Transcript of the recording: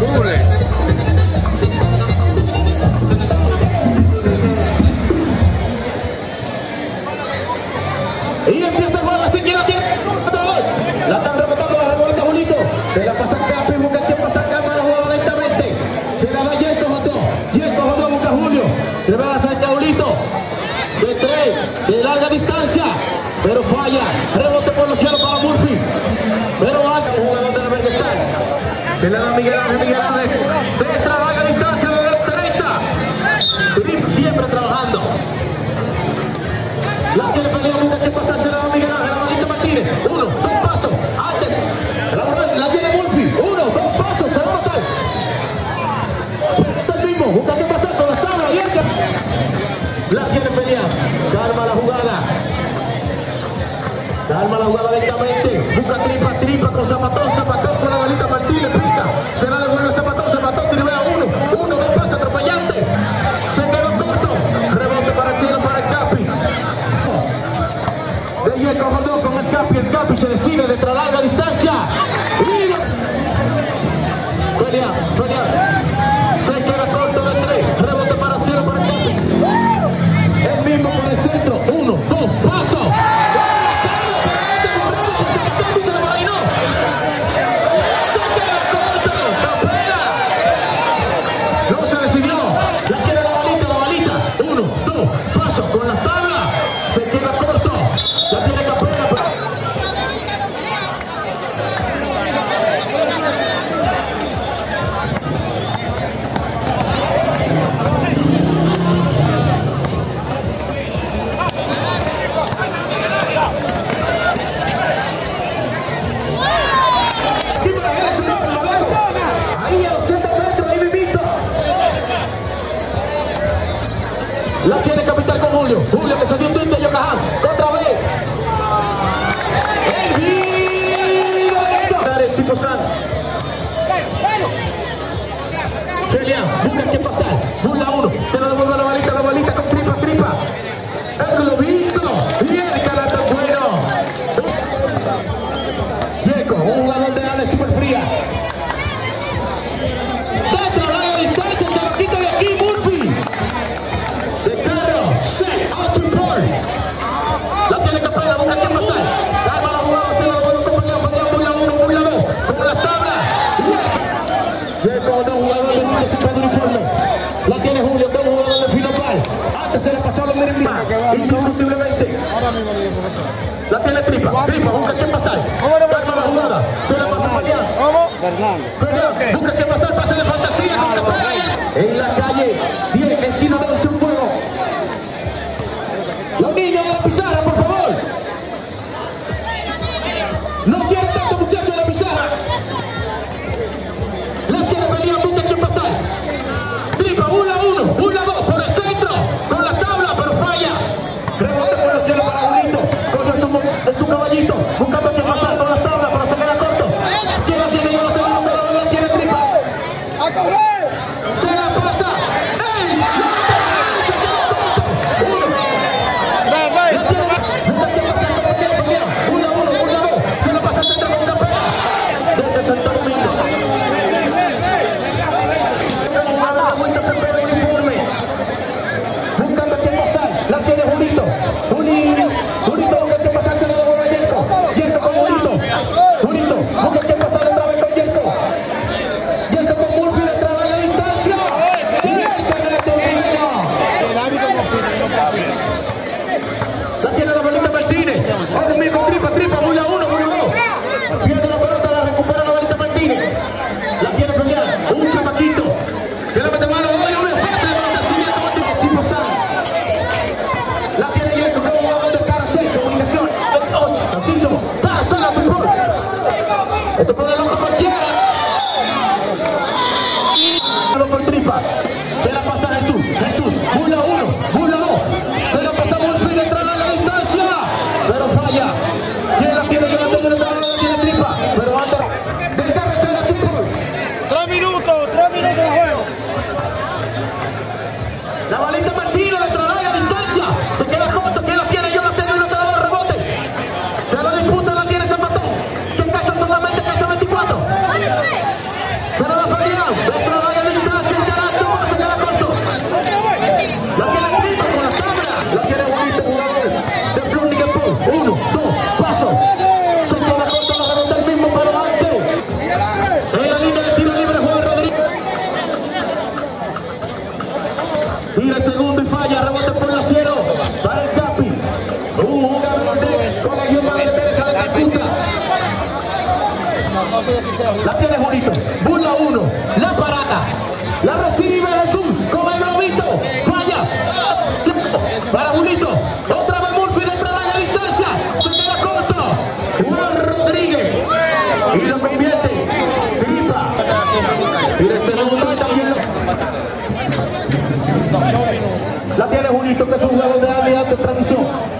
Y empieza a el juego, si quiera tiene La están rebotando la revuelta bonito. Se la pasa Capi, busca que pasa acá para jugar lentamente. Se la va Yeto Jotó. Yeto Jotó busca Julio. Se va a frente a Julito. De tres, de larga distancia. Pero falla. Rebote por los cielos para Murphy. Pero va se la da Miguel Ángel, Miguel Ángel. Tres trabaja distancia de 30. Rip siempre trabajando. La tiene pelea, busca que este pasa, se la da Miguel Ángel, la bolita Martínez. Uno, dos pasos, antes. La, tiene Wolfi. Uno, dos pasos, se va a matar. Está el mismo, busca que pasar con la tabla abierta. La tiene pelea, calma la jugada. Calma la jugada lentamente. Busca tripa, tripa con zapatón, zapatón. vecinos de ultralarga distancia. Julio, Julio que se dio un tinte, Yocaján, otra vez. El giro de el tipo San. Julián, busca que pasar, burla uno, se la devuelve la balita, la balita con tripa, tripa. El globito, y el carácter bueno. Yeco, un jugador de la super fría. tiene tripa. Indiscutiblemente. La tiene tripa. Tripa, busca pasar. La jugada. Suena pasa para allá. Fernando. Busca pasar. Pase de fantasía. En la calle. La tiene Julito. Burla uno. La parada. La recibe Jesús. Con el globito. Falla. Para Julito. Otra vez Murphy detrás de la distancia. Se queda corto. Juan Rodríguez. Y lo convierte. Gripa. Y este no también La tiene Julito, que es un juego de habilidad de tradición.